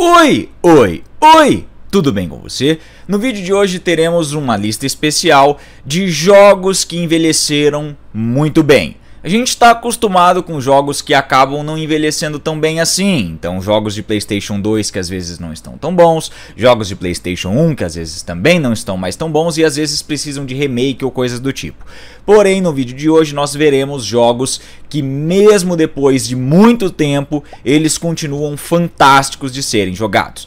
Oi, oi, oi! Tudo bem com você? No vídeo de hoje teremos uma lista especial de jogos que envelheceram muito bem. A gente está acostumado com jogos que acabam não envelhecendo tão bem assim. Então, jogos de PlayStation 2 que às vezes não estão tão bons, jogos de PlayStation 1 que às vezes também não estão mais tão bons e às vezes precisam de remake ou coisas do tipo. Porém, no vídeo de hoje nós veremos jogos que, mesmo depois de muito tempo, eles continuam fantásticos de serem jogados.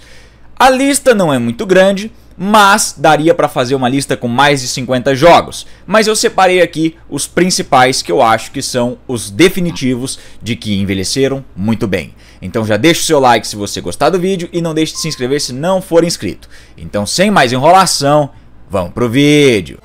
A lista não é muito grande, mas daria para fazer uma lista com mais de 50 jogos. Mas eu separei aqui os principais que eu acho que são os definitivos de que envelheceram muito bem. Então já deixa o seu like se você gostar do vídeo e não deixe de se inscrever se não for inscrito. Então sem mais enrolação, vamos pro vídeo.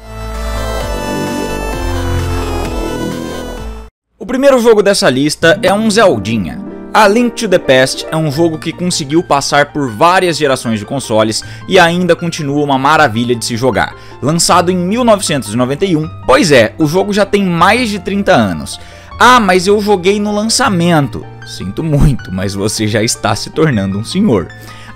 O primeiro jogo dessa lista é um Zeldinha. A Link to the Past é um jogo que conseguiu passar por várias gerações de consoles e ainda continua uma maravilha de se jogar. Lançado em 1991, pois é, o jogo já tem mais de 30 anos. Ah, mas eu joguei no lançamento. Sinto muito, mas você já está se tornando um senhor.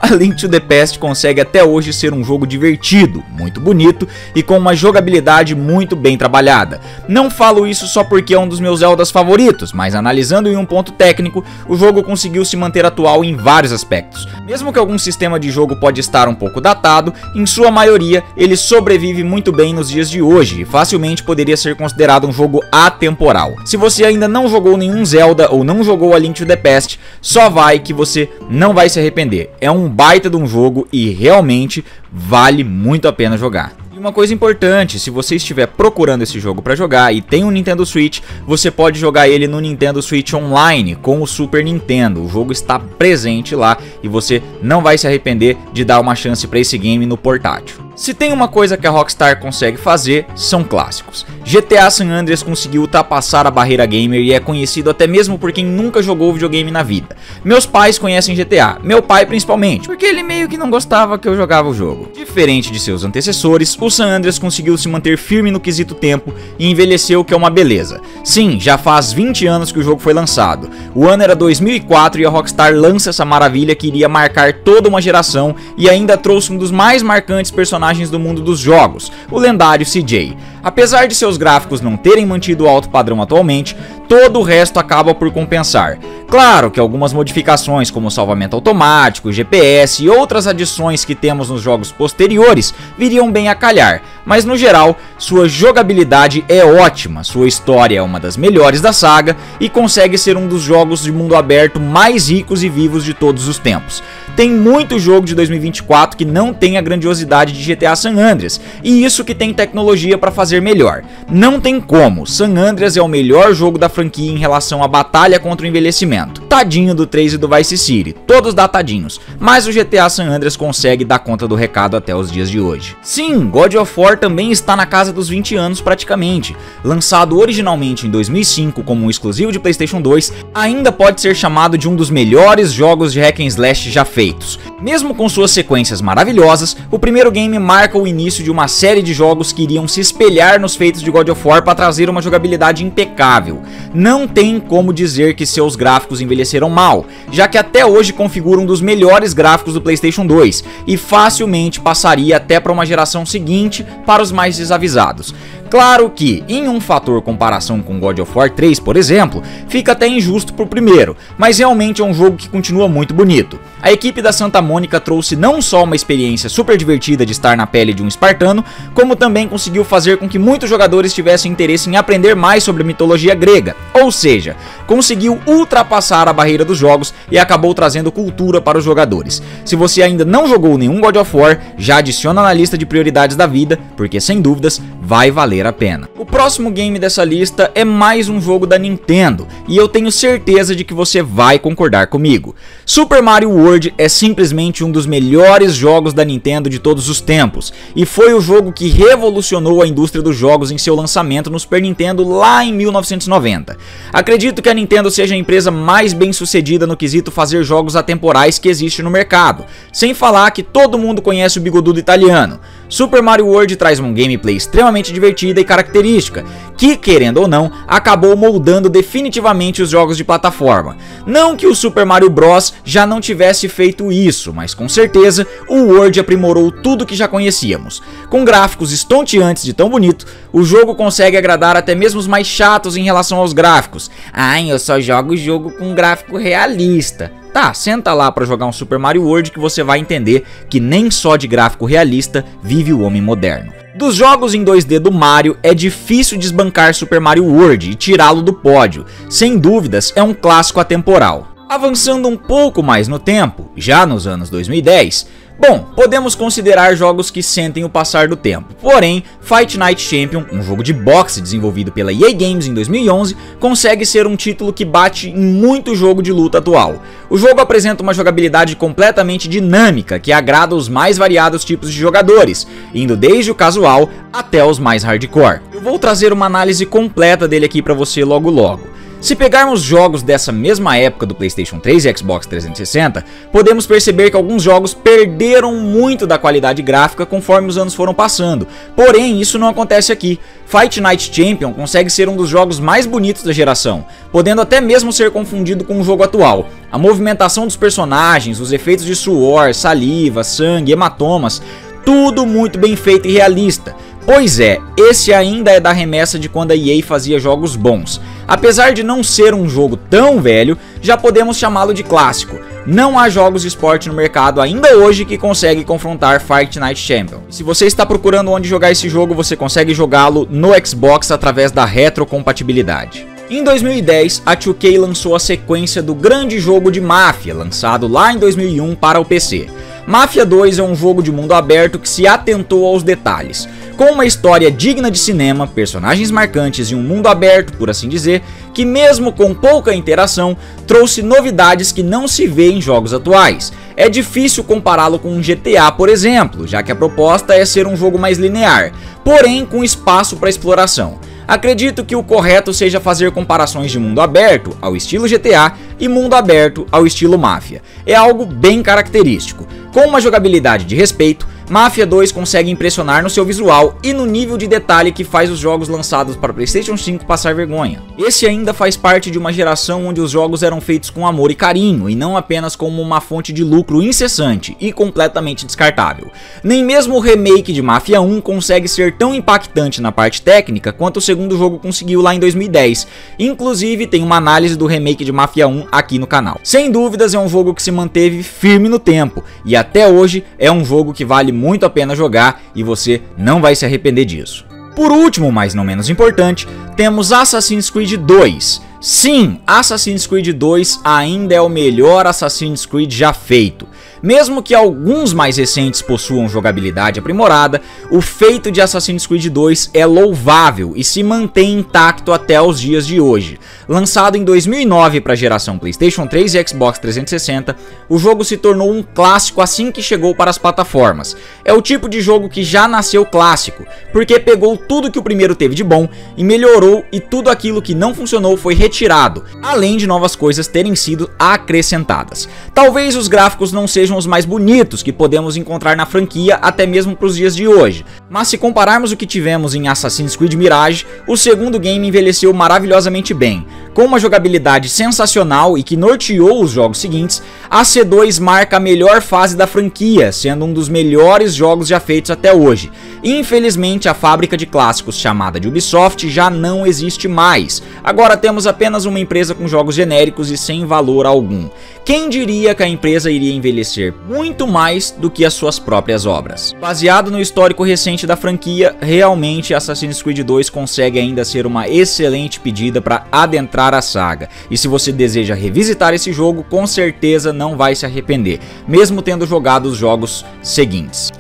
A Link to the Past consegue até hoje ser um jogo divertido, muito bonito e com uma jogabilidade muito bem trabalhada. Não falo isso só porque é um dos meus Zeldas favoritos, mas analisando em um ponto técnico, o jogo conseguiu se manter atual em vários aspectos. Mesmo que algum sistema de jogo pode estar um pouco datado, em sua maioria ele sobrevive muito bem nos dias de hoje e facilmente poderia ser considerado um jogo atemporal. Se você ainda não jogou nenhum Zelda ou não jogou a Link to the Past, só vai que você não vai se arrepender. É um baita de um jogo e realmente vale muito a pena jogar uma coisa importante, se você estiver procurando esse jogo para jogar e tem um Nintendo Switch, você pode jogar ele no Nintendo Switch Online com o Super Nintendo. O jogo está presente lá e você não vai se arrepender de dar uma chance para esse game no portátil. Se tem uma coisa que a Rockstar consegue fazer, são clássicos. GTA San Andreas conseguiu ultrapassar a barreira gamer e é conhecido até mesmo por quem nunca jogou videogame na vida. Meus pais conhecem GTA, meu pai principalmente, porque ele meio que não gostava que eu jogava o jogo. Diferente de seus antecessores, o San Andreas conseguiu se manter firme no quesito tempo e envelheceu que é uma beleza. Sim, já faz 20 anos que o jogo foi lançado. O ano era 2004 e a Rockstar lança essa maravilha que iria marcar toda uma geração e ainda trouxe um dos mais marcantes personagens personagens do mundo dos jogos, o lendário CJ. Apesar de seus gráficos não terem mantido o alto padrão atualmente, todo o resto acaba por compensar. Claro que algumas modificações como salvamento automático, GPS e outras adições que temos nos jogos posteriores viriam bem a calhar, mas no geral, sua jogabilidade é ótima, sua história é uma das melhores da saga e consegue ser um dos jogos de mundo aberto mais ricos e vivos de todos os tempos. Tem muito jogo de 2024 que não tem a grandiosidade de GTA San Andreas, e isso que tem tecnologia para fazer melhor. Não tem como, San Andreas é o melhor jogo da franquia em relação à batalha contra o envelhecimento. Tadinho do 3 e do Vice City, todos datadinhos, mas o GTA San Andreas consegue dar conta do recado até os dias de hoje. Sim, God of War também está na casa dos 20 anos praticamente. Lançado originalmente em 2005 como um exclusivo de PlayStation 2, ainda pode ser chamado de um dos melhores jogos de hack and slash já feitos. Mesmo com suas sequências maravilhosas, o primeiro game marca o início de uma série de jogos que iriam se espelhar nos feitos de God of War para trazer uma jogabilidade impecável. Não tem como dizer que seus gráficos envelheceram mal, já que até hoje configura um dos melhores gráficos do PlayStation 2 e facilmente passaria até para uma geração seguinte para os mais desavisados. Claro que, em um fator comparação com God of War 3, por exemplo, fica até injusto pro primeiro, mas realmente é um jogo que continua muito bonito. A equipe da Santa Mônica trouxe não só uma experiência super divertida de estar na pele de um espartano, como também conseguiu fazer com que muitos jogadores tivessem interesse em aprender mais sobre a mitologia grega, ou seja, conseguiu ultrapassar a barreira dos jogos e acabou trazendo cultura para os jogadores. Se você ainda não jogou nenhum God of War, já adiciona na lista de prioridades da vida, porque sem dúvidas vai valer a pena. O próximo game dessa lista é mais um jogo da Nintendo, e eu tenho certeza de que você vai concordar comigo. Super Mario World é simplesmente um dos melhores jogos da Nintendo de todos os tempos, e foi o jogo que revolucionou a indústria dos jogos em seu lançamento no Super Nintendo lá em 1990. Acredito que a Nintendo seja a empresa mais bem sucedida no quesito fazer jogos atemporais que existe no mercado, sem falar que todo mundo conhece o bigodudo italiano. Super Mario World traz um gameplay extremamente divertida e característica, que, querendo ou não, acabou moldando definitivamente os jogos de plataforma. Não que o Super Mario Bros. já não tivesse feito isso, mas com certeza o World aprimorou tudo que já conhecíamos. Com gráficos estonteantes de tão bonito, o jogo consegue agradar até mesmo os mais chatos em relação aos gráficos. Ai, eu só jogo jogo com gráfico realista. Tá, senta lá para jogar um Super Mario World que você vai entender que nem só de gráfico realista vive o homem moderno. Dos jogos em 2D do Mario, é difícil desbancar Super Mario World e tirá-lo do pódio. Sem dúvidas, é um clássico atemporal. Avançando um pouco mais no tempo, já nos anos 2010, Bom, podemos considerar jogos que sentem o passar do tempo, porém, Fight Night Champion, um jogo de boxe desenvolvido pela EA Games em 2011, consegue ser um título que bate em muito jogo de luta atual. O jogo apresenta uma jogabilidade completamente dinâmica que agrada os mais variados tipos de jogadores, indo desde o casual até os mais hardcore. Eu vou trazer uma análise completa dele aqui para você logo logo. Se pegarmos jogos dessa mesma época do PlayStation 3 e Xbox 360, podemos perceber que alguns jogos perderam muito da qualidade gráfica conforme os anos foram passando. Porém, isso não acontece aqui. Fight Night Champion consegue ser um dos jogos mais bonitos da geração, podendo até mesmo ser confundido com o jogo atual. A movimentação dos personagens, os efeitos de suor, saliva, sangue, hematomas, tudo muito bem feito e realista. Pois é, esse ainda é da remessa de quando a EA fazia jogos bons. Apesar de não ser um jogo tão velho, já podemos chamá-lo de clássico. Não há jogos de esporte no mercado ainda hoje que conseguem confrontar Fight Night Champion. Se você está procurando onde jogar esse jogo, você consegue jogá-lo no Xbox através da retrocompatibilidade. Em 2010, a 2K lançou a sequência do grande jogo de máfia, lançado lá em 2001 para o PC. Mafia 2 é um jogo de mundo aberto que se atentou aos detalhes. Com uma história digna de cinema, personagens marcantes e um mundo aberto, por assim dizer, que mesmo com pouca interação, trouxe novidades que não se vê em jogos atuais. É difícil compará-lo com um GTA, por exemplo, já que a proposta é ser um jogo mais linear, porém com espaço para exploração. Acredito que o correto seja fazer comparações de mundo aberto ao estilo GTA e mundo aberto ao estilo Mafia. É algo bem característico. Com uma jogabilidade de respeito, Mafia 2 consegue impressionar no seu visual e no nível de detalhe que faz os jogos lançados para PlayStation 5 passar vergonha. Esse ainda faz parte de uma geração onde os jogos eram feitos com amor e carinho e não apenas como uma fonte de lucro incessante e completamente descartável. Nem mesmo o remake de Mafia 1 consegue ser tão impactante na parte técnica quanto o segundo jogo conseguiu lá em 2010. Inclusive tem uma análise do remake de Mafia 1 aqui no canal. Sem dúvidas é um jogo que se manteve firme no tempo e até hoje é um jogo que vale muito a pena jogar e você não vai se arrepender disso. Por último, mas não menos importante, temos Assassin's Creed 2. Sim, Assassin's Creed 2 ainda é o melhor Assassin's Creed já feito. Mesmo que alguns mais recentes possuam jogabilidade aprimorada, o feito de Assassin's Creed 2 é louvável e se mantém intacto até os dias de hoje. Lançado em 2009 para a geração PlayStation 3 e Xbox 360, o jogo se tornou um clássico assim que chegou para as plataformas. É o tipo de jogo que já nasceu clássico, porque pegou tudo que o primeiro teve de bom e melhorou e tudo aquilo que não funcionou foi retirado, além de novas coisas terem sido acrescentadas. Talvez os gráficos não sejam sejam os mais bonitos que podemos encontrar na franquia até mesmo para os dias de hoje. Mas se compararmos o que tivemos em Assassin's Creed Mirage, o segundo game envelheceu maravilhosamente bem. Com uma jogabilidade sensacional e que norteou os jogos seguintes, a C2 marca a melhor fase da franquia, sendo um dos melhores jogos já feitos até hoje. Infelizmente, a fábrica de clássicos chamada de Ubisoft já não existe mais. Agora temos apenas uma empresa com jogos genéricos e sem valor algum. Quem diria que a empresa iria envelhecer muito mais do que as suas próprias obras? Baseado no histórico recente da franquia, realmente Assassin's Creed 2 consegue ainda ser uma excelente pedida para adentrar a saga. E se você deseja revisitar esse jogo, com certeza não vai se arrepender, mesmo tendo jogado os jogos seguintes.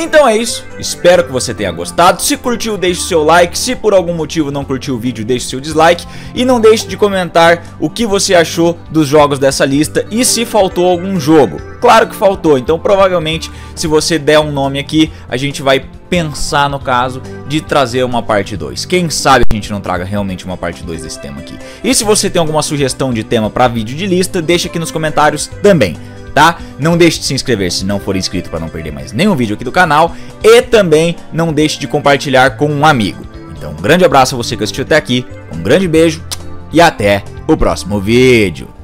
Então é isso, espero que você tenha gostado, se curtiu deixe seu like, se por algum motivo não curtiu o vídeo deixe seu dislike e não deixe de comentar o que você achou dos jogos dessa lista e se faltou algum jogo. Claro que faltou, então provavelmente se você der um nome aqui a gente vai pensar no caso de trazer uma parte 2. Quem sabe a gente não traga realmente uma parte 2 desse tema aqui. E se você tem alguma sugestão de tema para vídeo de lista, deixa aqui nos comentários também tá? Não deixe de se inscrever se não for inscrito para não perder mais nenhum vídeo aqui do canal e também não deixe de compartilhar com um amigo. Então, um grande abraço a você que assistiu até aqui, um grande beijo e até o próximo vídeo.